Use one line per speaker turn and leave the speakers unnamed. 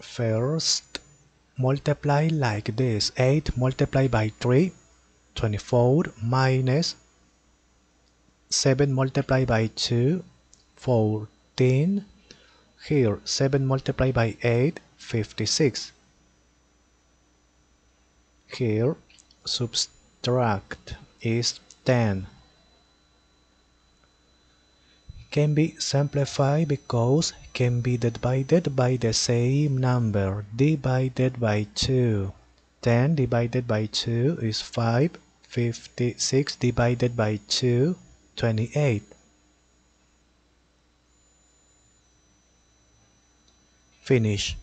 First, multiply like this 8 multiplied by 3 24 minus 7 multiplied by 2 14 here 7 multiplied by 8 56 here subtract is 10 can be simplified because can be divided by the same number divided by 2 10 divided by 2 is 5 56 divided by 2 28 finish